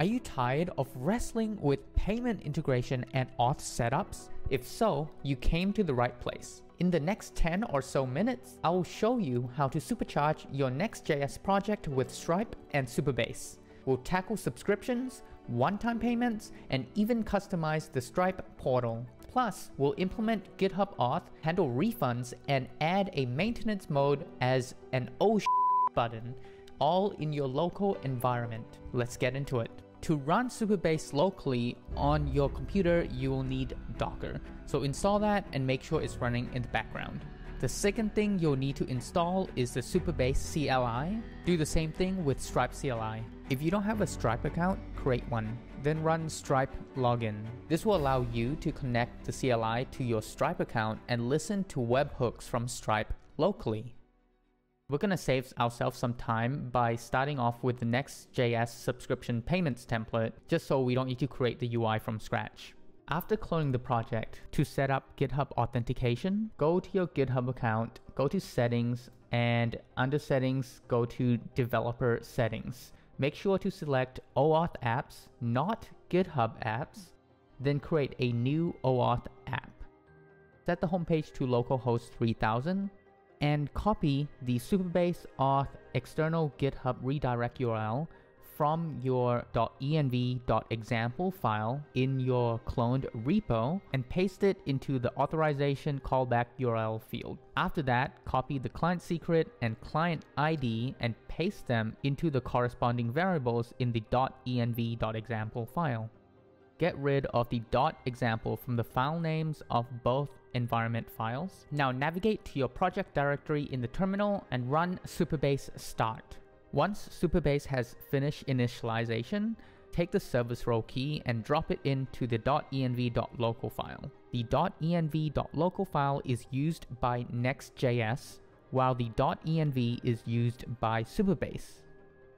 Are you tired of wrestling with payment integration and auth setups? If so, you came to the right place. In the next 10 or so minutes, I will show you how to supercharge your Next.js project with Stripe and Supabase. We'll tackle subscriptions, one-time payments, and even customize the Stripe portal. Plus, we'll implement GitHub Auth, handle refunds, and add a maintenance mode as an oh button, all in your local environment. Let's get into it. To run Supabase locally on your computer, you will need Docker. So install that and make sure it's running in the background. The second thing you'll need to install is the Supabase CLI. Do the same thing with Stripe CLI. If you don't have a Stripe account, create one. Then run Stripe login. This will allow you to connect the CLI to your Stripe account and listen to webhooks from Stripe locally. We're going to save ourselves some time by starting off with the Next.js subscription payments template, just so we don't need to create the UI from scratch. After cloning the project, to set up GitHub authentication, go to your GitHub account, go to settings, and under settings, go to developer settings. Make sure to select OAuth apps, not GitHub apps, then create a new OAuth app. Set the homepage to localhost 3000 and copy the Supabase auth external GitHub redirect URL from your .env.example file in your cloned repo and paste it into the authorization callback URL field. After that, copy the client secret and client ID and paste them into the corresponding variables in the .env.example file get rid of the .example from the file names of both environment files. Now navigate to your project directory in the terminal and run Supabase start. Once Supabase has finished initialization, take the service role key and drop it into the .env.local file. The .env.local file is used by Next.js, while the .env is used by Supabase.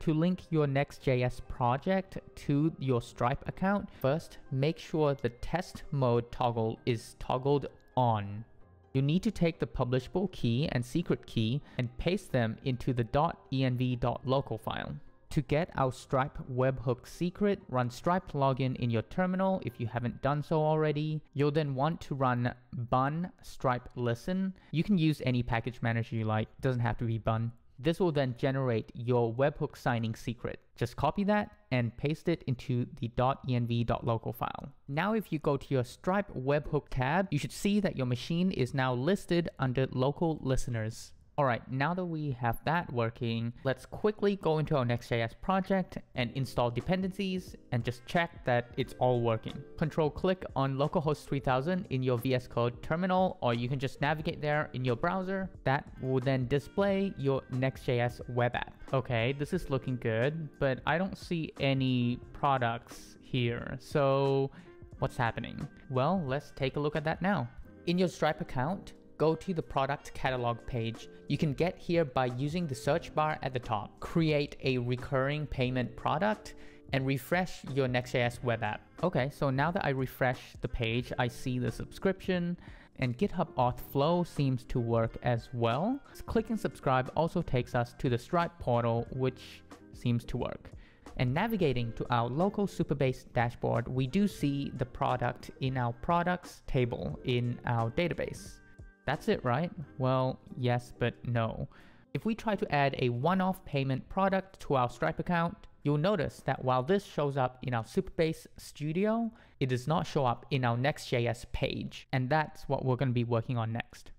To link your Next.js project to your Stripe account, first make sure the test mode toggle is toggled on. You need to take the publishable key and secret key and paste them into the .env.local file. To get our Stripe webhook secret, run Stripe login in your terminal if you haven't done so already. You'll then want to run bun stripe listen. You can use any package manager you like, it doesn't have to be bun. This will then generate your webhook signing secret. Just copy that and paste it into the .env.local file. Now if you go to your Stripe webhook tab, you should see that your machine is now listed under local listeners. Alright, now that we have that working, let's quickly go into our Next.js project and install dependencies and just check that it's all working. Control click on localhost 3000 in your VS Code terminal or you can just navigate there in your browser. That will then display your Next.js web app. Okay, this is looking good, but I don't see any products here. So what's happening? Well, let's take a look at that now. In your Stripe account, go to the product catalog page. You can get here by using the search bar at the top. Create a recurring payment product and refresh your Next.js web app. Okay, so now that I refresh the page, I see the subscription and GitHub Auth Flow seems to work as well. Clicking subscribe also takes us to the Stripe portal, which seems to work. And navigating to our local Supabase dashboard, we do see the product in our products table in our database. That's it, right? Well, yes, but no. If we try to add a one-off payment product to our Stripe account, you'll notice that while this shows up in our Supabase Studio, it does not show up in our Next.js page, and that's what we're going to be working on next.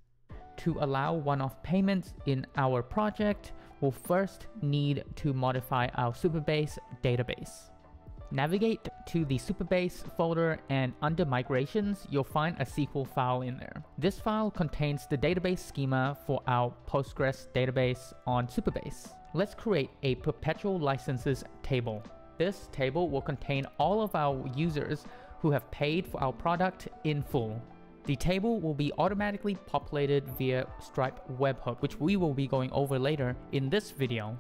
To allow one-off payments in our project, we'll first need to modify our Supabase database. Navigate to the Supabase folder and under migrations, you'll find a SQL file in there. This file contains the database schema for our Postgres database on Supabase. Let's create a perpetual licenses table. This table will contain all of our users who have paid for our product in full. The table will be automatically populated via Stripe webhook, which we will be going over later in this video.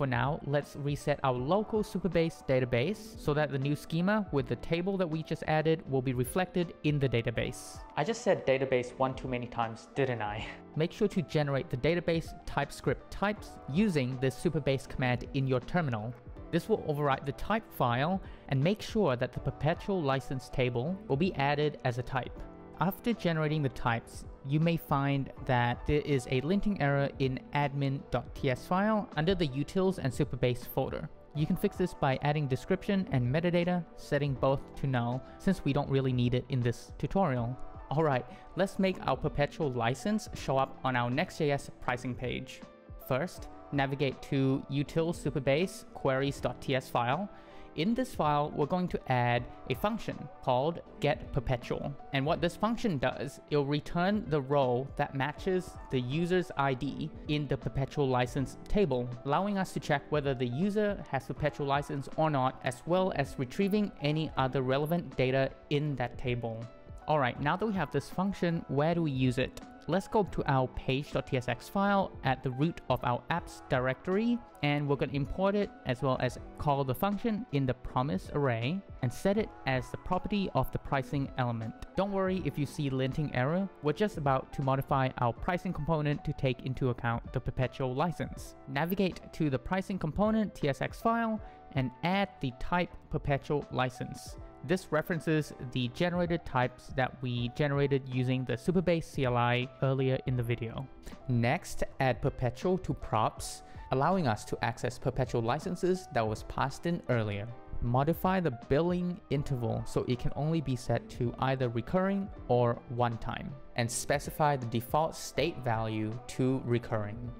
For now, let's reset our local Supabase database so that the new schema with the table that we just added will be reflected in the database. I just said database one too many times, didn't I? Make sure to generate the database TypeScript types using the Supabase command in your terminal. This will overwrite the type file and make sure that the perpetual license table will be added as a type. After generating the types, you may find that there is a linting error in admin.ts file under the utils and supabase folder. You can fix this by adding description and metadata, setting both to null since we don't really need it in this tutorial. Alright, let's make our perpetual license show up on our Next.js pricing page. First, navigate to util supabase queries.ts file. In this file, we're going to add a function called getPerpetual. And what this function does, it'll return the row that matches the user's ID in the perpetual license table, allowing us to check whether the user has perpetual license or not, as well as retrieving any other relevant data in that table. Alright, now that we have this function, where do we use it? Let's go to our page.tsx file at the root of our apps directory and we're going to import it as well as call the function in the promise array and set it as the property of the pricing element. Don't worry if you see linting error, we're just about to modify our pricing component to take into account the perpetual license. Navigate to the pricing component tsx file and add the type perpetual license. This references the generated types that we generated using the Supabase CLI earlier in the video. Next, add perpetual to props, allowing us to access perpetual licenses that was passed in earlier. Modify the billing interval so it can only be set to either recurring or one time, and specify the default state value to recurring.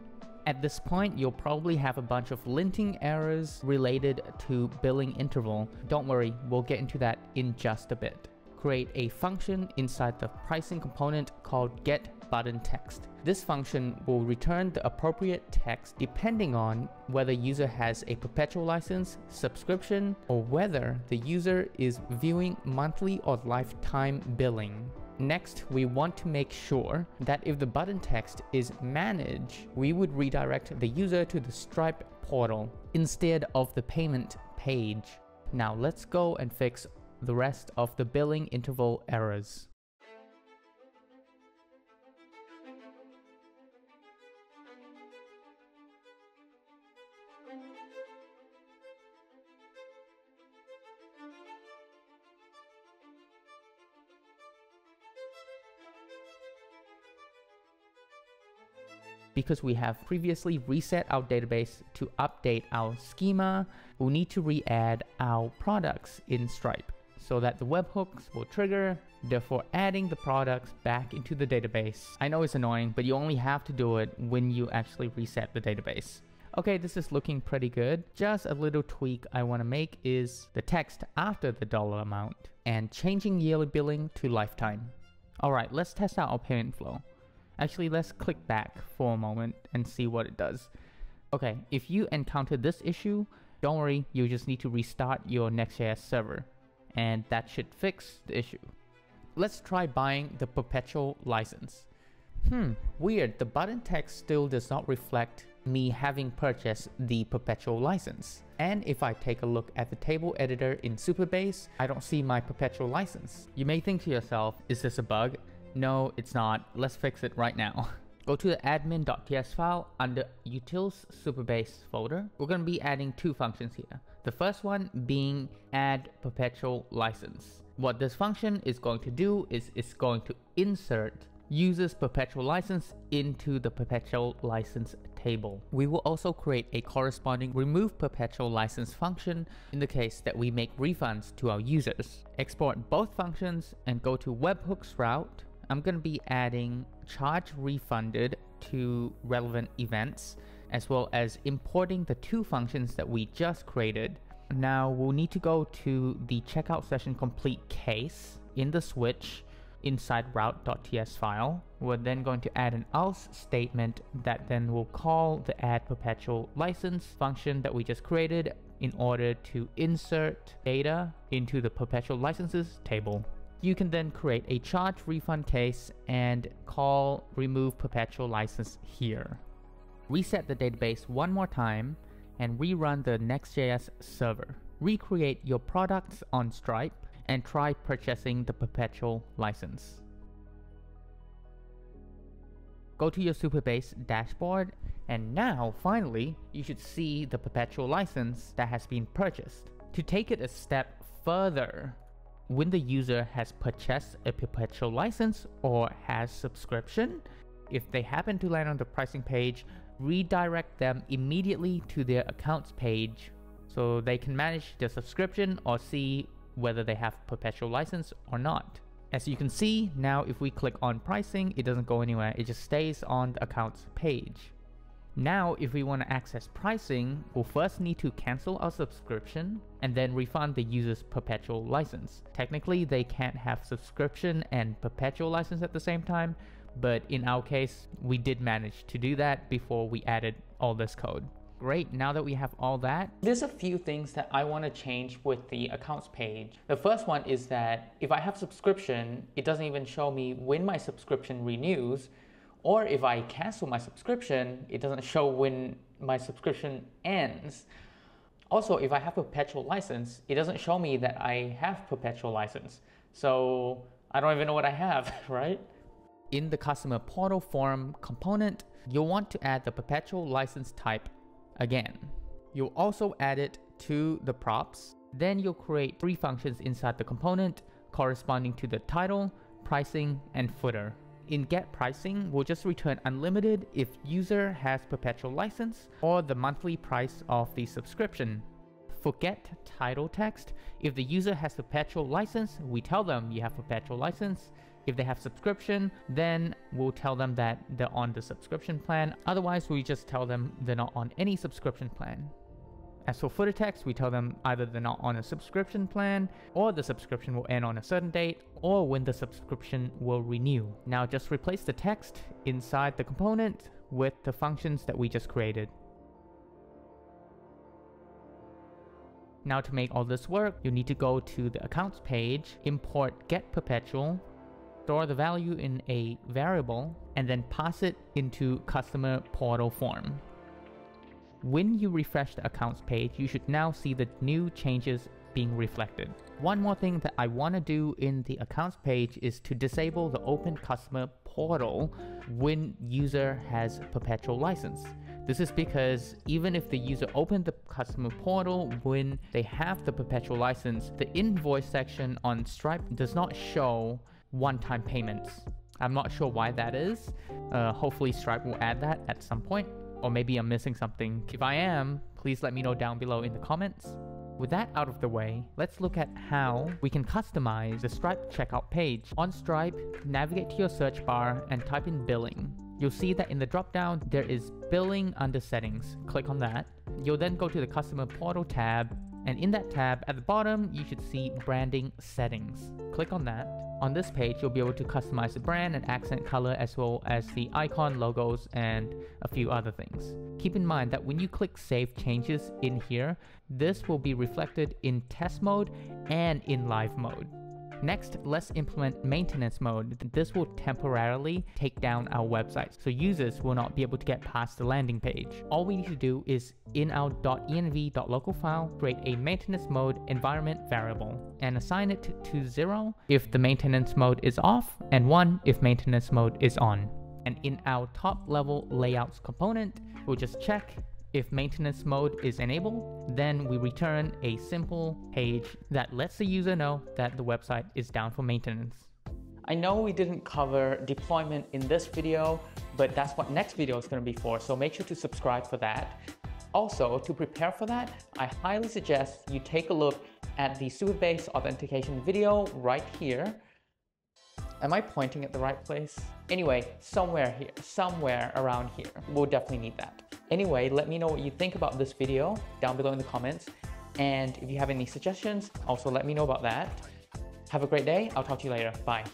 At this point, you'll probably have a bunch of linting errors related to billing interval. Don't worry, we'll get into that in just a bit. Create a function inside the pricing component called getButtonText. This function will return the appropriate text depending on whether user has a perpetual license, subscription, or whether the user is viewing monthly or lifetime billing. Next, we want to make sure that if the button text is manage, we would redirect the user to the Stripe portal instead of the payment page. Now let's go and fix the rest of the billing interval errors. Because we have previously reset our database to update our schema, we'll need to re-add our products in Stripe so that the webhooks will trigger, therefore adding the products back into the database. I know it's annoying, but you only have to do it when you actually reset the database. Okay, this is looking pretty good. Just a little tweak I want to make is the text after the dollar amount and changing yearly billing to lifetime. Alright, let's test out our payment flow. Actually, let's click back for a moment and see what it does. Okay, if you encounter this issue, don't worry, you just need to restart your Next.js server, and that should fix the issue. Let's try buying the perpetual license. Hmm, weird, the button text still does not reflect me having purchased the perpetual license. And if I take a look at the table editor in Supabase, I don't see my perpetual license. You may think to yourself, is this a bug? No, it's not. Let's fix it right now. Go to the admin.ts file under utils supabase folder. We're going to be adding two functions here. The first one being add perpetual license. What this function is going to do is it's going to insert user's perpetual license into the perpetual license table. We will also create a corresponding remove perpetual license function in the case that we make refunds to our users. Export both functions and go to webhooks route I'm going to be adding charge refunded to relevant events, as well as importing the two functions that we just created. Now we'll need to go to the checkout session complete case in the switch inside route.ts file. We're then going to add an else statement that then will call the add perpetual license function that we just created in order to insert data into the perpetual licenses table. You can then create a charge refund case and call remove perpetual license here. Reset the database one more time and rerun the Next.js server. Recreate your products on Stripe and try purchasing the perpetual license. go to your Supabase dashboard and now finally you should see the perpetual license that has been purchased. To take it a step further, when the user has purchased a perpetual license or has subscription, if they happen to land on the pricing page, redirect them immediately to their accounts page so they can manage their subscription or see whether they have perpetual license or not. As you can see, now if we click on pricing, it doesn't go anywhere, it just stays on the accounts page. Now, if we want to access pricing, we'll first need to cancel our subscription and then refund the user's perpetual license. Technically, they can't have subscription and perpetual license at the same time, but in our case, we did manage to do that before we added all this code. Great, now that we have all that, there's a few things that I want to change with the accounts page. The first one is that if I have subscription, it doesn't even show me when my subscription renews, or if I cancel my subscription, it doesn't show when my subscription ends. Also, if I have perpetual license, it doesn't show me that I have perpetual license. So I don't even know what I have, right? In the customer portal form component, you'll want to add the perpetual license type again. You'll also add it to the props. Then you'll create three functions inside the component corresponding to the title, pricing, and footer. In get pricing, we'll just return unlimited if user has perpetual license or the monthly price of the subscription. For get title text, if the user has perpetual license, we tell them you have perpetual license. If they have subscription, then we'll tell them that they're on the subscription plan. Otherwise, we just tell them they're not on any subscription plan. As for footer text, we tell them either they're not on a subscription plan, or the subscription will end on a certain date, or when the subscription will renew. Now just replace the text inside the component with the functions that we just created. Now to make all this work, you need to go to the accounts page, import get perpetual, store the value in a variable, and then pass it into customer portal form. When you refresh the accounts page, you should now see the new changes being reflected. One more thing that I want to do in the accounts page is to disable the open customer portal when user has perpetual license. This is because even if the user opened the customer portal when they have the perpetual license, the invoice section on Stripe does not show one-time payments. I'm not sure why that is. Uh, hopefully Stripe will add that at some point, or maybe I'm missing something. If I am, please let me know down below in the comments. With that out of the way, let's look at how we can customize the Stripe checkout page. On Stripe, navigate to your search bar and type in billing. You'll see that in the dropdown, there is billing under settings. Click on that. You'll then go to the customer portal tab and in that tab, at the bottom, you should see branding settings. Click on that. On this page, you'll be able to customize the brand and accent color as well as the icon logos and a few other things. Keep in mind that when you click save changes in here, this will be reflected in test mode and in live mode. Next, let's implement maintenance mode. This will temporarily take down our website, so users will not be able to get past the landing page. All we need to do is in our .env.local file, create a maintenance mode environment variable and assign it to 0 if the maintenance mode is off and 1 if maintenance mode is on. And in our top level layouts component, we'll just check if maintenance mode is enabled, then we return a simple page that lets the user know that the website is down for maintenance. I know we didn't cover deployment in this video, but that's what next video is going to be for, so make sure to subscribe for that. Also, to prepare for that, I highly suggest you take a look at the Supabase authentication video right here. Am I pointing at the right place? Anyway, somewhere here, somewhere around here. We'll definitely need that. Anyway, let me know what you think about this video down below in the comments. And if you have any suggestions, also let me know about that. Have a great day. I'll talk to you later. Bye.